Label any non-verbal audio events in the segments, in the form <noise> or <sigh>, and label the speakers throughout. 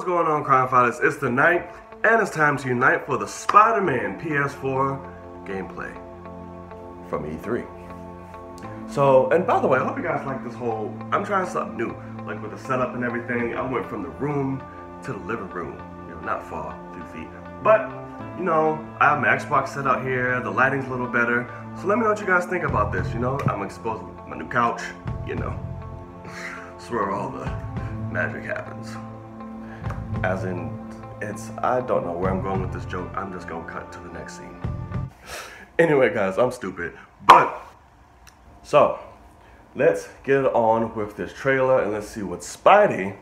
Speaker 1: going on, crime fighters? It's the Knight, and it's time to unite for the Spider-Man PS4 gameplay from E3. So, and by the way, I hope you guys like this whole. I'm trying something new, like with the setup and everything. I went from the room to the living room, you know, not far, few feet, but you know, I have my Xbox set out here. The lighting's a little better. So let me know what you guys think about this. You know, I'm exposing my new couch. You know, <laughs> it's where all the magic happens. As in, it's, I don't know where I'm going with this joke. I'm just gonna cut to the next scene. <laughs> Anyway, guys, I'm stupid. But, so, let's get on with this trailer and let's see what Spidey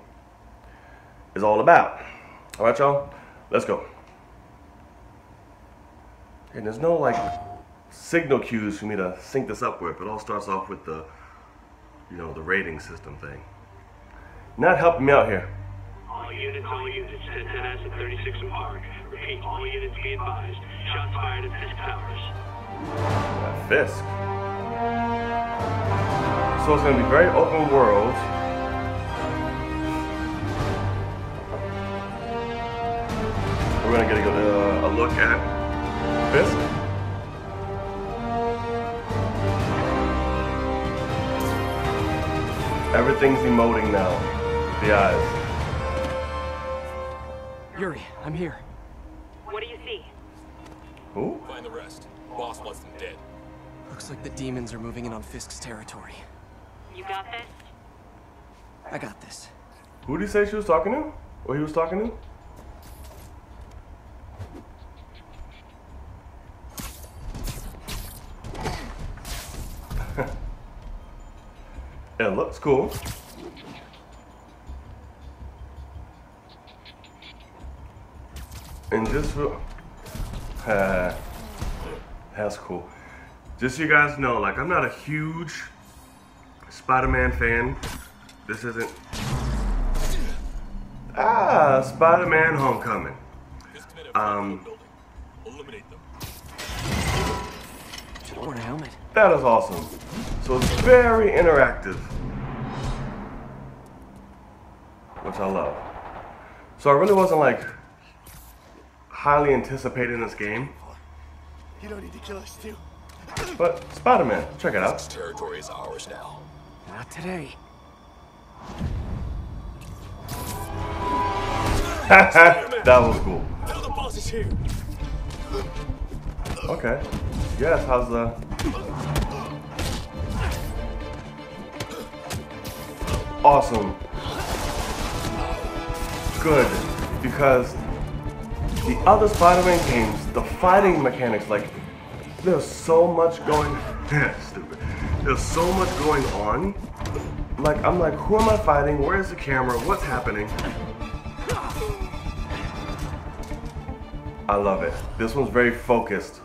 Speaker 1: is all about. All right, y'all? Let's go. And there's no like signal cues for me to sync this up with. It all starts off with the, you know, the rating system thing. Not helping me out here.
Speaker 2: All units, all units, 10 10S and 36 in Park. Repeat, all units be advised. Shots fired at Fisk Towers.
Speaker 1: Fisk. So it's gonna be very open world. We're gonna get a, a, uh, a look at Fisk. Everything's emoting now. The eyes.
Speaker 3: Yuri, I'm here.
Speaker 4: What do you see?
Speaker 1: Ooh.
Speaker 5: Find the rest. Boss wants them dead.
Speaker 3: Looks like the demons are moving in on Fisk's territory.
Speaker 4: You got this?
Speaker 3: I got this.
Speaker 1: Who did he say she was talking to? Or he was talking to? <laughs> it looks cool. And just uh, that's cool. Just so you guys know, like I'm not a huge Spider-Man fan. This isn't. Ah, Spider-Man: Homecoming. Um. That is awesome. So it's very interactive, which I love. So I really wasn't like highly anticipating this game,
Speaker 6: You don't need to kill us too.
Speaker 1: but Spider-Man, check it out.
Speaker 5: This territory is ours now.
Speaker 3: Not today. <laughs>
Speaker 1: that was cool.
Speaker 5: Tell the boss is here.
Speaker 1: Okay. Yes, how's the... Awesome. Good. Because the other Spider-Man games, the fighting mechanics, like, there's so much going... <laughs> Stupid. There's so much going on. Like, I'm like, who am I fighting? Where's the camera? What's happening? I love it. This one's very focused.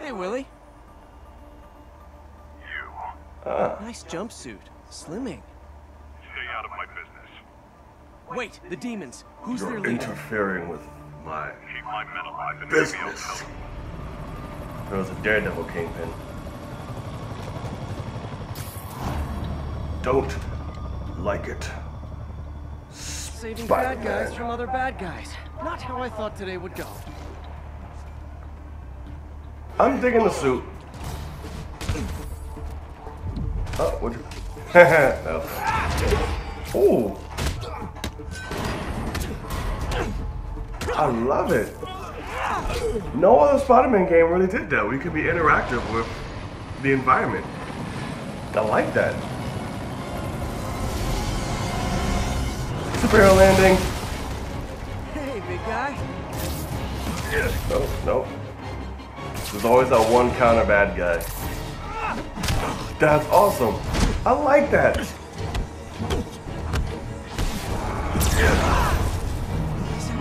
Speaker 3: Hey, Willie.
Speaker 7: You.
Speaker 3: Nice jumpsuit. Slimming.
Speaker 7: Stay out of my business.
Speaker 3: Wait, the demons. Who's
Speaker 1: You're
Speaker 3: their leader?
Speaker 1: interfering with my
Speaker 7: Keep my men alive and
Speaker 1: business.
Speaker 7: tell you.
Speaker 1: There was a daredevil kingpin. Don't like it.
Speaker 3: Saving bad guys from other bad guys. Not how I thought today would go.
Speaker 1: I'm digging the suit. Oh, what you? <laughs> no. Ooh. I love it. No other Spider-Man game really did that. We could be interactive with the environment. I like that. Superhero landing.
Speaker 3: Hey, big guy.
Speaker 1: Nope, nope. There's always that one counter bad guy. That's awesome. I like that.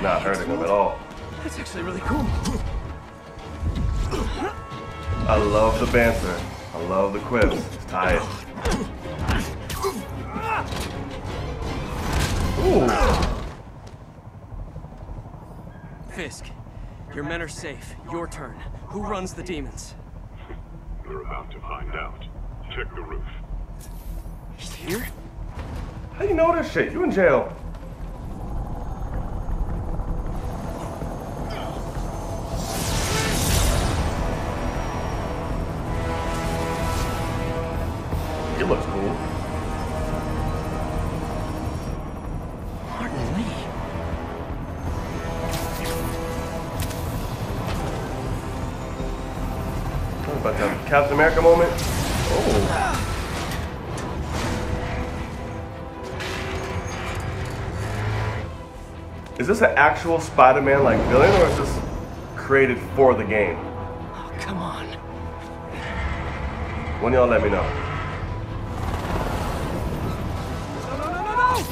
Speaker 1: Not hurting him at all.
Speaker 3: That's actually really cool.
Speaker 1: I love the banter. I love the quips. It's tight. Ooh.
Speaker 3: Fisk, your men are safe. Your turn. Who runs the demons?
Speaker 7: You're about to find out. Check the roof.
Speaker 3: He's here?
Speaker 1: How you know this shit? You in jail. About that Captain America moment. Oh. Is this an actual Spider-Man like villain, or is this created for the game?
Speaker 3: Oh, come on.
Speaker 1: When y'all let me know.
Speaker 3: No, no, no, no, no!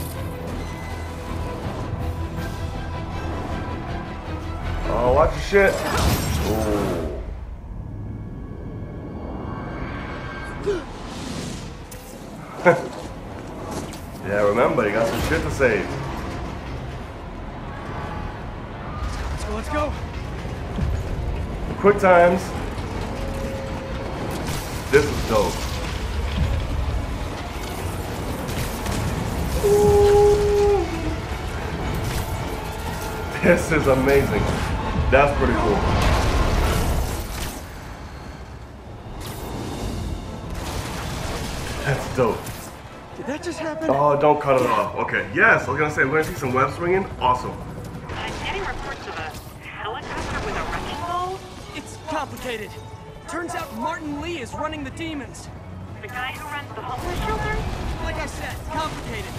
Speaker 1: Oh, watch your shit. Ooh. Remember, you got some shit to save.
Speaker 3: Let's go, let's go.
Speaker 1: Quick times. This is dope. Ooh. This is amazing. That's pretty cool. That's dope.
Speaker 3: Did that just happen?
Speaker 1: Oh, don't cut it off. Okay, yes, I was gonna say, we're gonna see some web swinging. Awesome.
Speaker 4: I'm getting reports of a helicopter with a wrecking ball.
Speaker 3: It's complicated. Turns out Martin Li is running the demons.
Speaker 4: The guy who runs the homeless shelter?
Speaker 3: Like I said, complicated.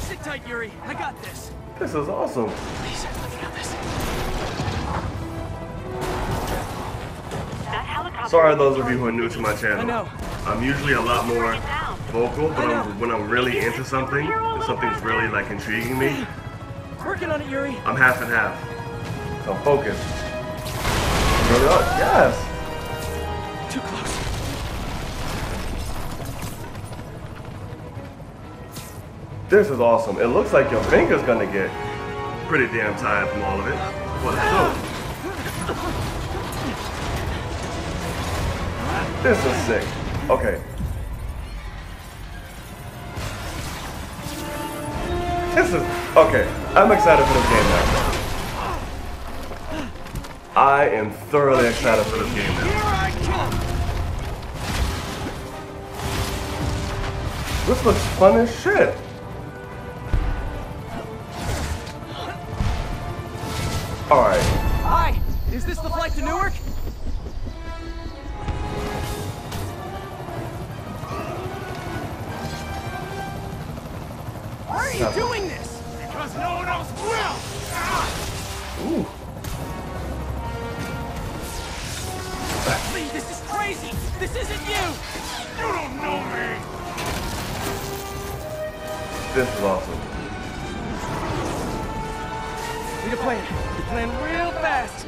Speaker 3: Sit tight, Yuri. I got this.
Speaker 1: This is awesome.
Speaker 3: Please, let me got this.
Speaker 1: Sorry, those of you who are new to my channel.
Speaker 3: I know.
Speaker 1: I'm usually a lot more vocal, but
Speaker 3: I know.
Speaker 1: I'm, when I'm really into something, if something's really like intriguing me,
Speaker 3: Working on it, Yuri.
Speaker 1: I'm half and half. So focus. Really are. Yes.
Speaker 3: Too close.
Speaker 1: This is awesome. It looks like your finger's gonna get pretty damn tired from all of it. Well, that's dope. This is sick. Okay. This is okay. I'm excited for this game now. I am thoroughly excited for this game now.
Speaker 3: Here I come.
Speaker 1: This looks fun as shit. Alright.
Speaker 3: Hi. Is this the flight to Newark? Why are you doing this?
Speaker 5: Because no one else will!
Speaker 1: Ooh.
Speaker 3: Li, this is crazy. This isn't you.
Speaker 5: You don't know me!
Speaker 1: This is awesome.
Speaker 3: Need a plan. You plan real fast.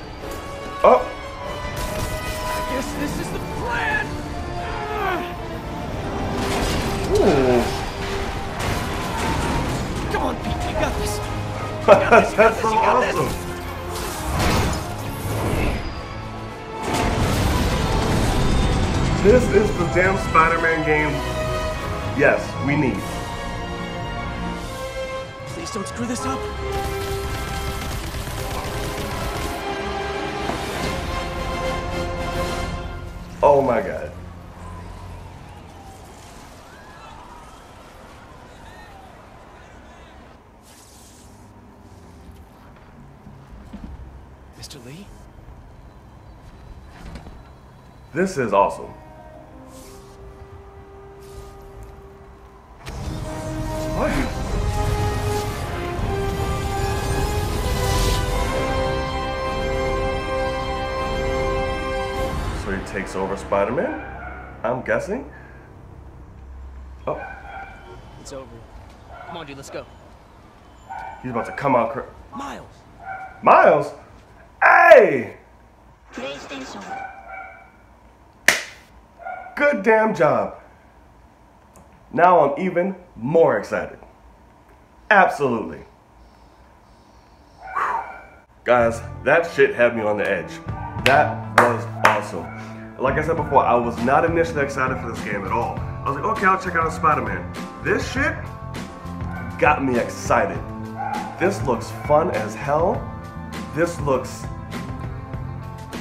Speaker 1: That's so
Speaker 3: got this.
Speaker 1: awesome. This is the damn Spider-Man game. Yes, we need.
Speaker 3: Please don't screw this up.
Speaker 1: Oh my god.
Speaker 3: Mr. Li?
Speaker 1: This is awesome. What? takes over Spider-Man? I'm guessing. Oh.
Speaker 3: It's over. Come on, dude, let's go.
Speaker 1: He's about to come out
Speaker 3: Miles!
Speaker 1: Miles? Hey!
Speaker 8: PlayStation.
Speaker 1: Good damn job. Now I'm even more excited. Absolutely. Whew. Guys, that shit had me on the edge. That was awesome. Like I said before, I was not initially excited for this game at all. I was like, okay, I'll check out Spider-Man. This shit got me excited. This looks fun as hell. This looks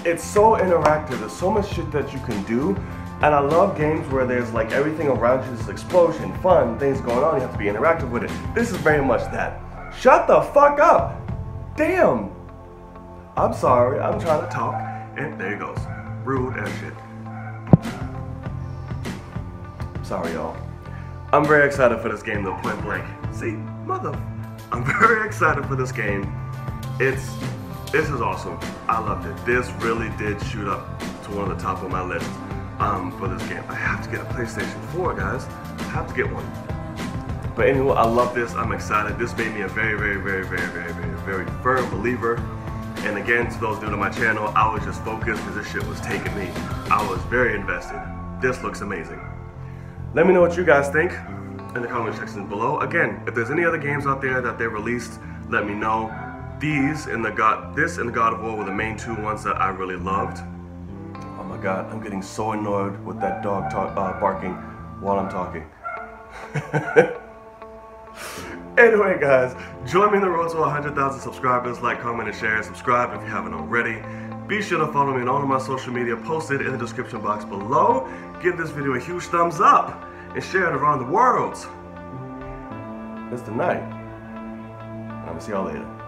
Speaker 1: it's so interactive. There's so much shit that you can do. And I love games where there's like everything around you is explosion, fun, things going on. You have to be interactive with it. This is very much that. Shut the fuck up. Damn. I'm sorry. I'm trying to talk. And there he goes. Rude as shit. Sorry, y'all. I'm very excited for this game though, point blank. See, mother. I'm <laughs> very excited for this game. It's this is awesome. I loved it. This really did shoot up to one of the top of my list um, for this game. I have to get a PlayStation 4, guys. I have to get one. But anyway, I love this. I'm excited. This made me a very, very, very, very, very, very, very firm believer. And again, to those new to my channel, I was just focused because this shit was taking me. I was very invested. This looks amazing. Let me know what you guys think in the comment section below. Again, if there's any other games out there that they released, let me know. These and the God, this and the God of War were the main two ones that I really loved. God, I'm getting so annoyed with that dog talk, uh, barking while I'm talking. <laughs> anyway, guys, join me in the road to 100,000 subscribers. Like, comment, and share. Subscribe if you haven't already. Be sure to follow me on all of my social media posted in the description box below. Give this video a huge thumbs up and share it around the world. It's the Knight. I'm gonna see y'all later.